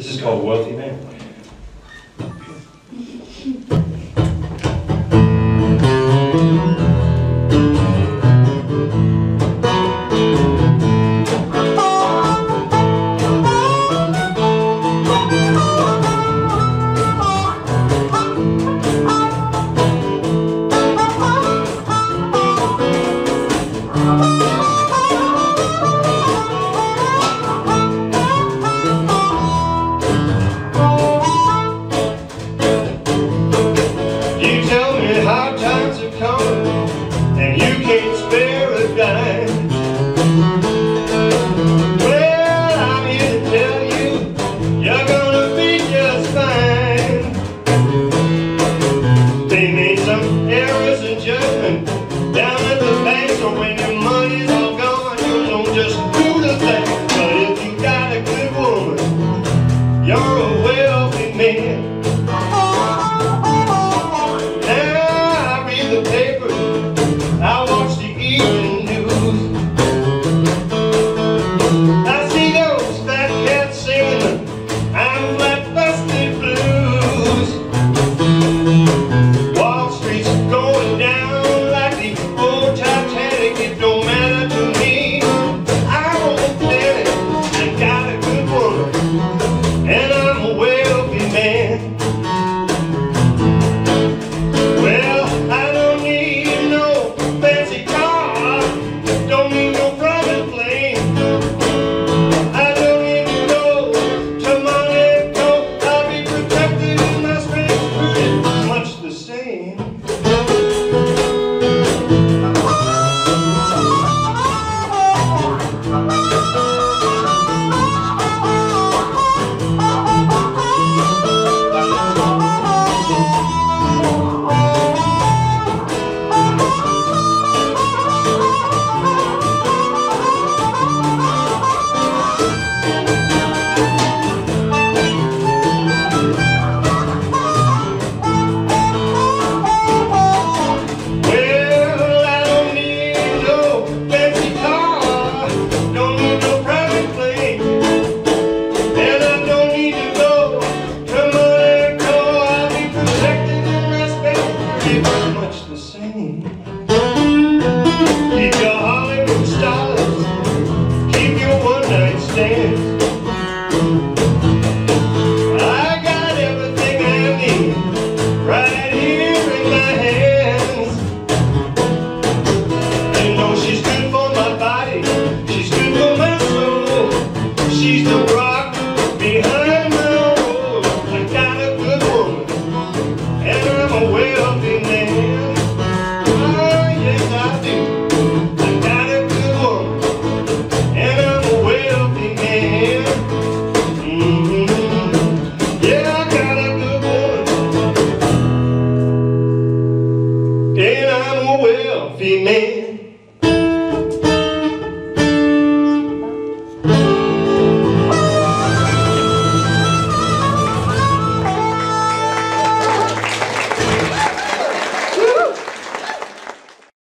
This is called Wealthy Man. a wealthy man Keep your Hollywood stars. Keep your one night stand.